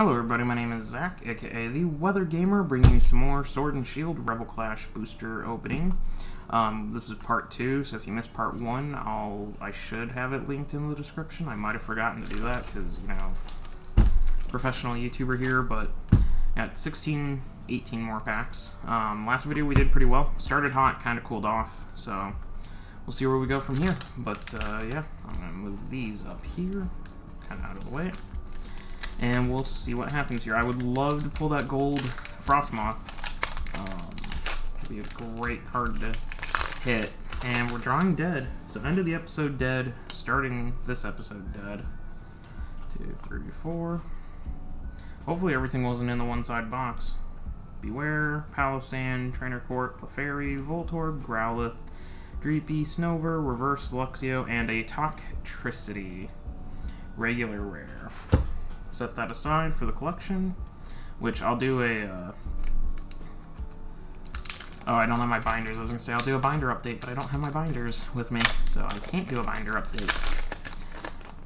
Hello everybody, my name is Zach, aka The Weather Gamer, bringing you some more Sword and Shield Rebel Clash booster opening. Um, this is part two, so if you missed part one, I'll I should have it linked in the description. I might have forgotten to do that because you know, professional YouTuber here, but at 16, 18 more packs. Um, last video we did pretty well. Started hot, kind of cooled off, so we'll see where we go from here. But uh, yeah, I'm gonna move these up here, kind of out of the way and we'll see what happens here. I would love to pull that gold Frosmoth. Um, be a great card to hit. And we're drawing dead. So end of the episode dead, starting this episode dead. Two, three, four. Hopefully everything wasn't in the one-side box. Bewear, Palossand, Trainer Court, Clefairy, Voltorb, Growlithe, Dreepy, Snover, Reverse Luxio, and a Toxtricity. Regular rare set that aside for the collection, which I'll do a, uh... Oh, I don't have my binders. I was gonna say I'll do a binder update, but I don't have my binders with me, so I can't do a binder update.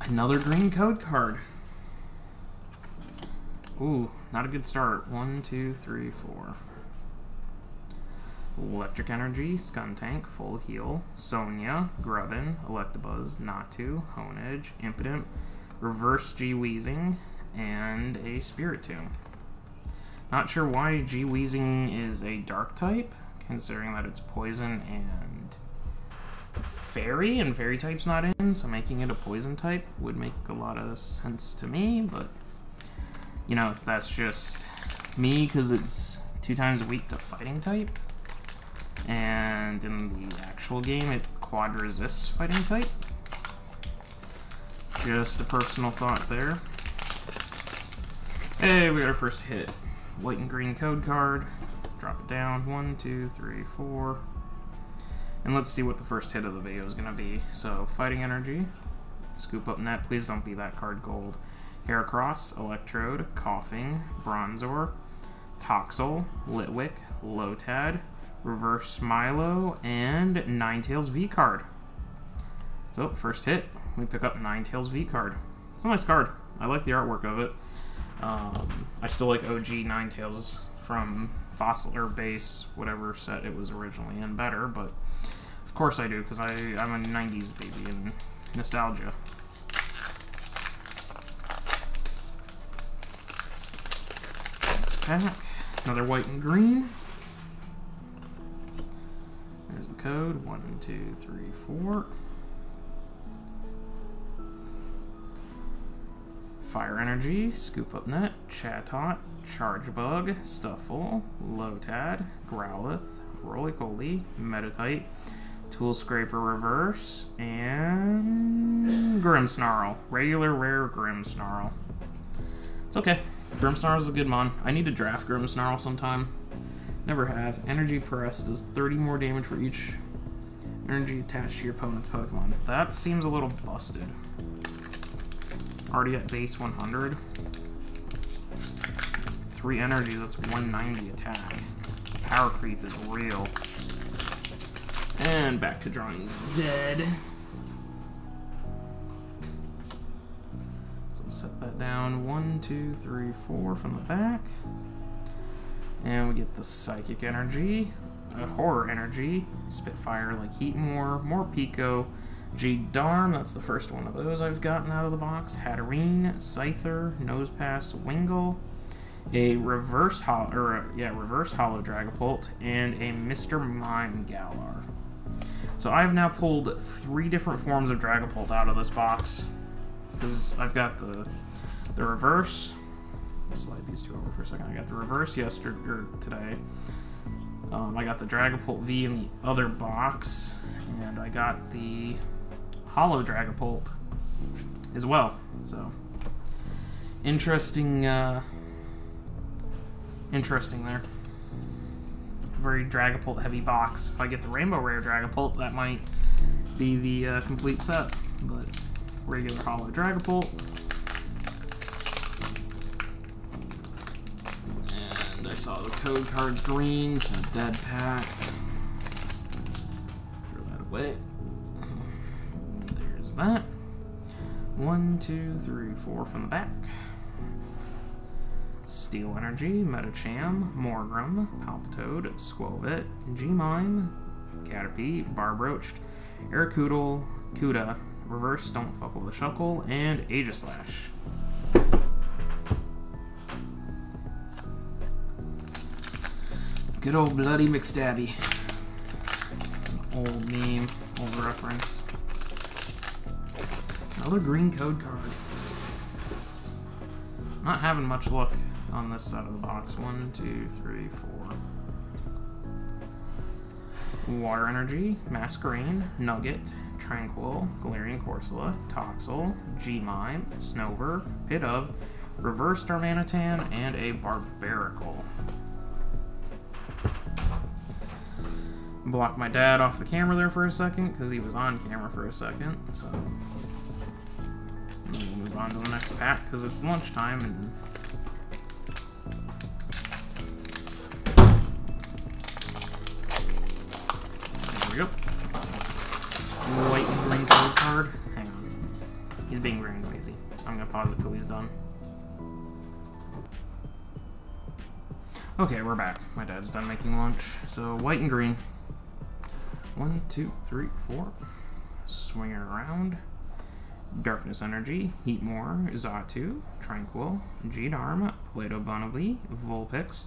Another green code card. Ooh, not a good start. One, two, three, four. Electric Energy, Skuntank, Full Heal, Sonia, Grubbin, Electabuzz, Natu, Honedge, Impidimp, Reverse G-Weezing, and a Spiritomb. Not sure why G-Weezing is a dark type, considering that it's poison and fairy, and fairy type's not in, so making it a poison type would make a lot of sense to me, but, you know, that's just me, because it's two times a week to fighting type, and in the actual game it quad resists fighting type. Just a personal thought there. Hey, we got our first hit. White and green code card. Drop it down. One, two, three, four. And let's see what the first hit of the video is going to be. So, Fighting Energy. Scoop up net. Please don't be that card gold. Heracross, Electrode, Koffing, Bronzor, Toxel, Litwick, Lotad, Reverse Milo, and Ninetales V card. So, first hit, we pick up Ninetales V card. It's a nice card. I like the artwork of it. Um, I still like OG Ninetales from Fossil or Base, whatever set it was originally in, better, but of course I do, because I'm a 90s baby and nostalgia. Next pack, another white and green. There's the code, one, two, three, four. Fire Energy, Scoop Up Net, Chatot, Charjabug, Stufful, Lotad, Growlithe, Rolycoly, Meditite, Tool Scraper Reverse, and Grimmsnarl. Regular rare Grimmsnarl. It's okay. Grimmsnarl's a good mon. I need to draft Grimmsnarl sometime. Never have. Energy Press does 30 more damage for each energy attached to your opponent's Pokemon. That seems a little busted. Already at base 100. Three energy, that's 190 attack. Power creep is real. And back to drawing dead. So set that down. One, two, three, four from the back. And we get the Psychic Energy, a Horror Energy, Spitfire like Heatmor, Morpeko, G Darm, that's the first one of those I've gotten out of the box. Hatterene, Scyther, Nosepass, Wingull, a reverse holo, or a, yeah, reverse holo Dragapult, and a Mr. Mime Galar. So I've now pulled three different forms of Dragapult out of this box. Because I've got the the reverse. slide these two over for a second. I got the reverse yesterday or today. Um, I got the Dragapult V in the other box, and I got the Holo Dragapult as well. So interesting, uh, interesting there. Very Dragapult heavy box. If I get the Rainbow Rare Dragapult, that might be the uh, complete set. But regular Holo Dragapult. And I saw the code cards green, so dead pack. Throw that away that. One, two, three, four from the back. Steel Energy, Medicham, Morgrem, Palpitoad, Skwovet, G-Mime, Caterpie, Barbroached, Arrokuda, Kuda, Reverse Don't Fuck with the Shuckle, and Aegislash. Good old Bloody McStabby. It's an old meme, old reference. Another green code card. Not having much luck on this side of the box. One, two, three, four. Water Energy, Masquerain, Nugget, Tranquill, Galarian Corsola, Toxel, G-Mime, Snover, Pidove, Reverse Darmanitan, and a Barbaracle. Block my dad off the camera there for a second, because he was on camera for a second, so... Move on to the next pack, because it's lunchtime, and we go. White and green card. Hang on. He's being very noisy. I'm gonna pause it till he's done. Okay, we're back. My dad's done making lunch. So, white and green. One, two, three, four. Swing it around. Darkness Energy, Heatmor, Xatu, Tranquill, G-Darm, Play-Doh Bunnelby, Vulpix,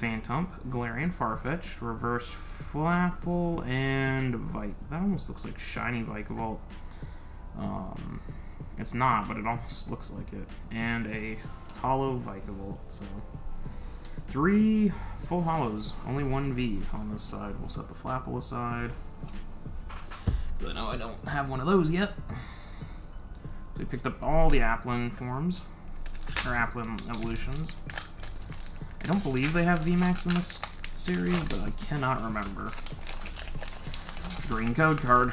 Phantump, Galarian Farfetch, Reverse Flapple, and Vike. That almost looks like Shiny Vikavolt. Um, it's not, but it almost looks like it. And a Holo Vikavolt, so... Three full holos, only one V on this side. We'll set the Flapple aside. But know I don't have one of those yet. We picked up all the Applin forms, or Applin evolutions. I don't believe they have VMAX in this series, but I cannot remember. Green code card,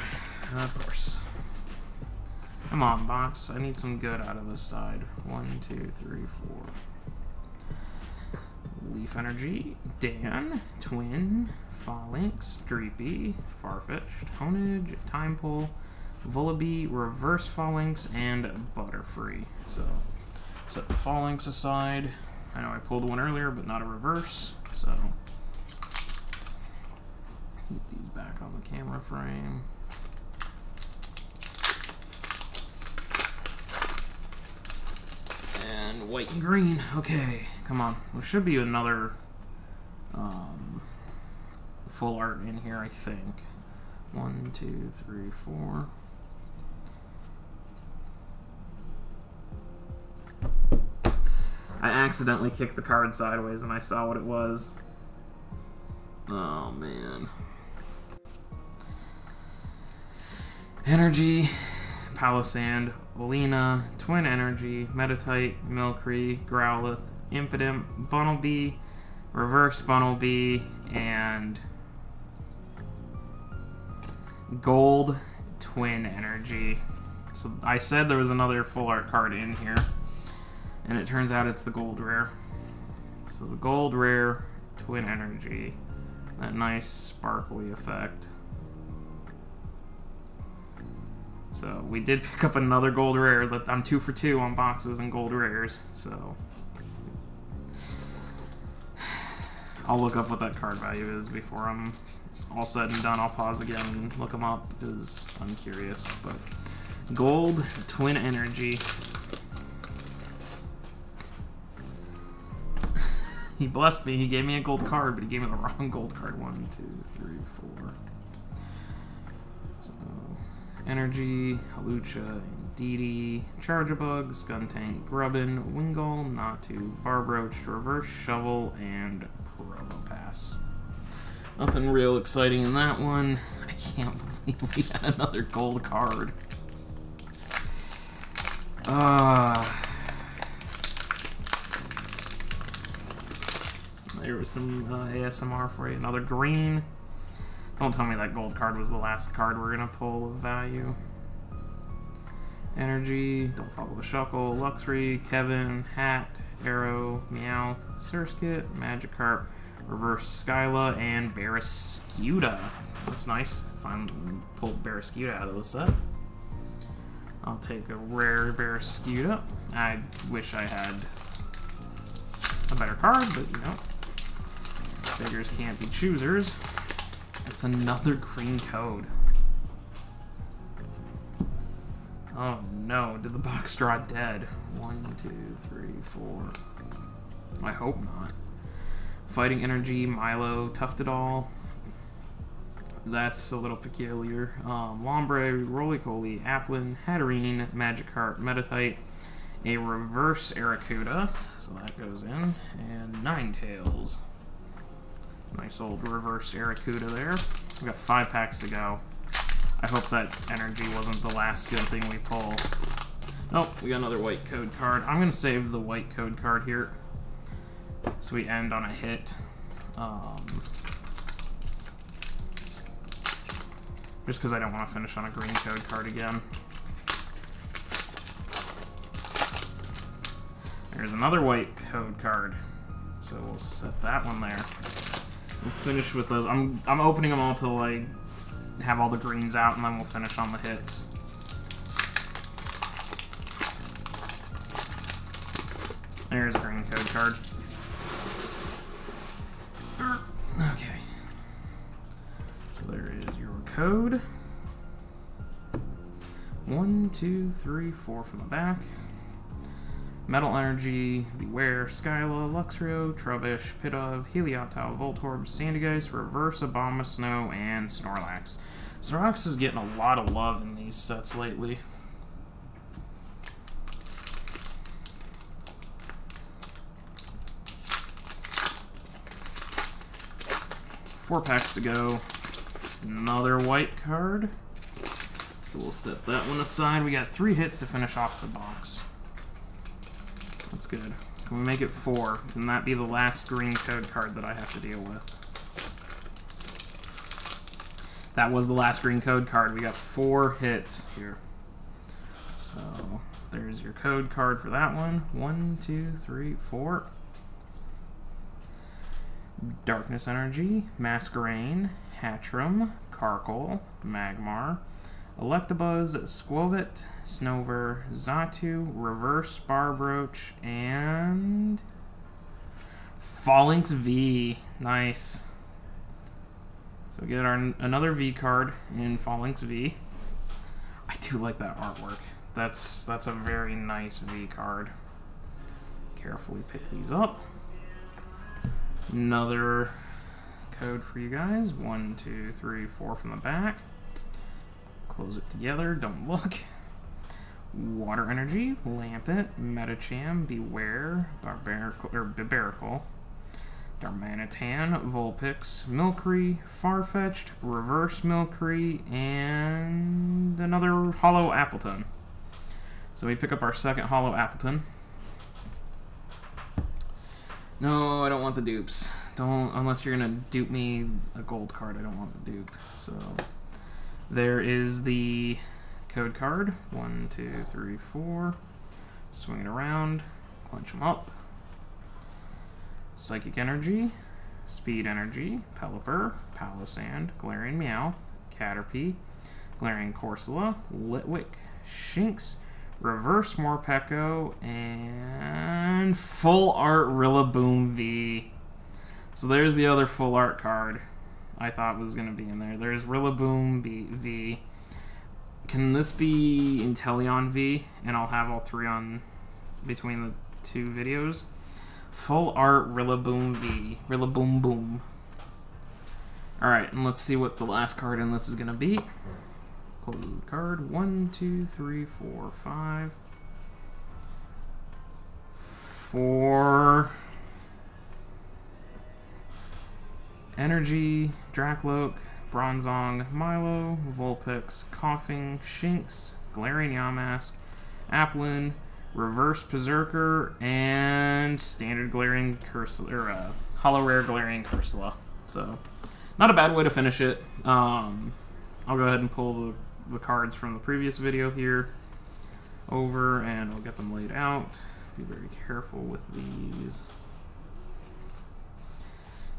of course. Come on, box. I need some good out of this side. One, two, three, four. Leaf Energy, Dan, Twin, Falinks, Dreepy, Farfetch'd, Honedge, Time Pull, Vullaby, Reverse Falinks, and Butterfree. So, set the Falinks aside. I know I pulled one earlier, but not a reverse, so get these back on the camera frame. And white and green. Okay, come on. There should be another um, full art in here, I think. One, two, three, four. I accidentally kicked the card sideways and I saw what it was. Oh man. Energy, Palossand, Oleana, Twin Energy, Meditite, Milcery, Growlithe, Impidimp, Bunnelby, Reverse Bunnelby, and Gold Twin Energy. So I said there was another full art card in here, and it turns out it's the gold rare. So the gold rare Twin Energy, that nice sparkly effect. So we did pick up another gold rare. That I'm two for two on boxes and gold rares. So I'll look up what that card value is before I'm all said and done. I'll pause again and look them up because I'm curious. But gold twin energy. He blessed me. He gave me a gold card, but he gave me the wrong gold card. One, two, three, four. So, Energy, Hawlucha, Indeedee, Charjabug, Skuntank, Grubbin, Wingull, Natu, Barbroach, Reverse Shovel, and Probopass. Nothing real exciting in that one. I can't believe we had another gold card. Ah. Uh, there was some uh, ASMR for you. Another green. Don't tell me that gold card was the last card we're gonna pull of value. Energy, Don't Follow the Shuckle, Luxury, Kevin, Hat, Arrow, Meowth, Surskit, Magikarp, Reverse Skyla, and Barraskewda. That's nice. Finally pulled Barraskewda out of the set. I'll take a rare Barraskewda. I wish I had a better card, but you know, beggars can't be choosers. It's another green code. Oh no, did the box draw dead? One, two, three, four. I hope not. Fighting Energy, Milo, Tuftedall. That's a little peculiar. Um, Lombre, Rolycoly, Applin, Hatterene, Magikarp, Meditite, a reverse Arrokuda, so that goes in, and Ninetales. Nice old reverse Arrokuda there. We got five packs to go. I hope that energy wasn't the last good thing we pull. Nope, we got another white code card. I'm going to save the white code card here. So we end on a hit. Um, just because I don't want to finish on a green code card again. There's another white code card. So we'll set that one there. We'll finish with those. I'm I'm opening them all till like have all the greens out, and then we'll finish on the hits. There's a green code card. Okay. So there is your code. One, two, three, four from the back. Metal Energy, Bewear, Skyla, Luxio, Trubbish, Pidove, Helioptile, Voltorb, Sandygast, Reverse, Abomasnow, and Snorlax. Snorlax is getting a lot of love in these sets lately. Four packs to go. Another white card. So we'll set that one aside. We got three hits to finish off the box. That's good. Can we make it four? Can that be the last green code card that I have to deal with? That was the last green code card. We got four hits here. So there's your code card for that one. One, two, three, four. Darkness Energy, Masquerain, Hattrem, Carkol, Magmar, Electabuzz, Skwovet, Snover, Xatu, Reverse Barbroach, and Falinks V. Nice. So we get our another V card in Falinks V. I do like that artwork. That's that's a very nice V card. Carefully pick these up. Another code for you guys. One, two, three, four from the back close it together, don't look. Water Energy, Lampent, Medicham, Bewear, Barbarical, or Biberical, Darmanitan, Vulpix, Milcery, Farfetch'd, Reverse Milcery, and another Holo Appletun. So we pick up our second Holo Appletun. No, I don't want the dupes. Don't, unless you're gonna dupe me a gold card, I don't want the dupe, so... There is the code card. One, two, three, four. Swing it around. Clench them up. Psychic Energy. Speed Energy. Pelipper. Palossand. Galarian Meowth. Caterpie. Galarian Corsola. Litwick. Shinx. Reverse Morpeko. And Full Art Rillaboom V. So there's the other full art card. I thought was going to be in there. There's Rillaboom B V. Can this be Inteleon V? And I'll have all three on between the two videos. Full art Rillaboom V. Rillaboom Boom. Boom. Alright, and let's see what the last card in this is going to be. Code card. One, two, three, four, five. Four. Energy, Drakloak, Bronzong, Milo, Vulpix, Koffing, Shinx, Galarian Yamask, Applin, Reverse Perrserker, and Standard Galarian Cursola, or uh, Holo Rare Galarian Cursola. So, not a bad way to finish it. Um, I'll go ahead and pull the, the cards from the previous video here over, and I'll get them laid out. Be very careful with these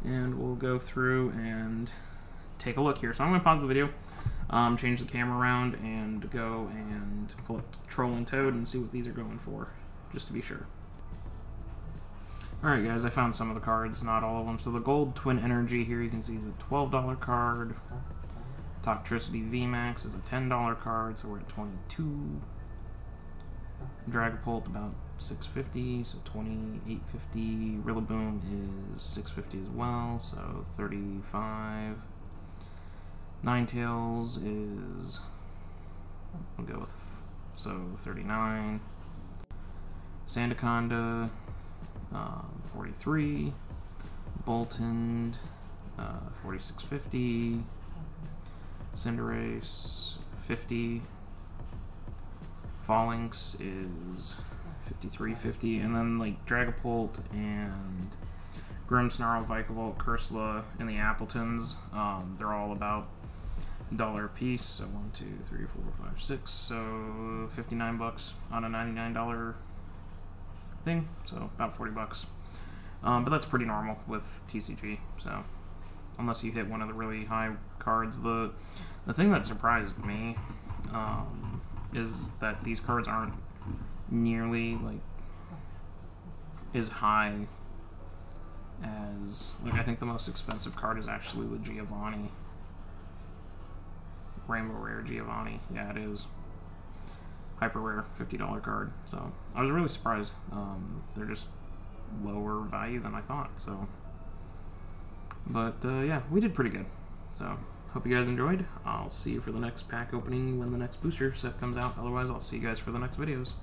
and we'll go through and take a look here. So I'm going to pause the video, um, change the camera around, and go and pull up Troll and Toad and see what these are going for, just to be sure. Alright guys, I found some of the cards, not all of them. So the gold Twin Energy here you can see is a $12 card. Toxtricity VMAX is a $10 card, so we're at 22 Dragapult about 650, so 2850. Rillaboom is 650 as well, so 35. Ninetales is we'll go with so 39. Sandaconda, um, 43. Boltund, uh, 4650. Cinderace, 50. Falinks is 5350. And then, like, Dragapult and Grimmsnarl, Vikavolt, Cursola, and the Appletuns, um, they're all about dollar a piece. So one, two, three, four, five, six. So fifty-nine bucks on a ninety-nine dollar thing. So about forty bucks. Um, but that's pretty normal with TCG. So unless you hit one of the really high cards, the the thing that surprised me um, is that these cards aren't nearly like as high as like I think the most expensive card is actually the Giovanni. Rainbow Rare Giovanni. Yeah, it is. Hyper rare, $50 card. So I was really surprised. Um, they're just lower value than I thought. So, but uh, yeah, we did pretty good. So hope you guys enjoyed. I'll see you for the next pack opening when the next booster set comes out. Otherwise, I'll see you guys for the next videos.